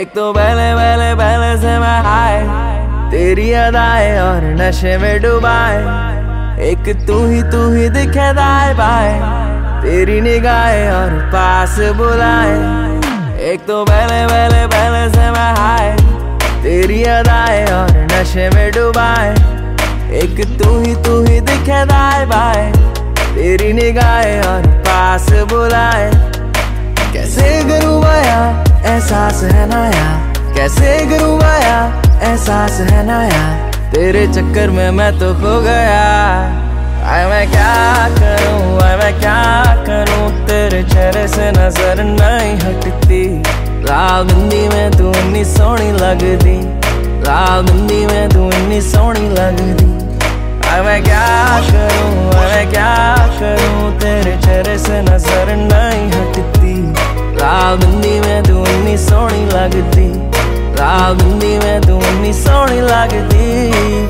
एक तो पहले पहले पहले से मैं हाय। तेरी अदाए और नशे में डुबाए। एक तू ही तू ही दिखे दाए बाए। तेरी निगाहें और पास बुलाए। एक तो पहले पहले पहले से मैं हाय। तेरी अदाए और नशे में डुबाए। एक तू ही तू ही दिखे दाए बाए। तेरी निगाहें और पास बुलाए। कैसे बया एहसास है नया कैसे करूँ बया एहसास है नया तेरे चक्कर में मैं तो खो गया। आए मैं क्या करूँ? आए मैं क्या करूँ? तेरे चेहरे से नज़र नहीं हटती। लाल बिंदी में तू इतनी सोहनी लगदी लाल बिंदी में तू इतनी सोहनी लगदी आए मैं क्या करूँ? आए मैं क्या करूँ? तेरे चेहरे से नज़र नहीं तू इतनी सोहनी लगदी लाल बिंदी में तू इतनी सोहनी लगदी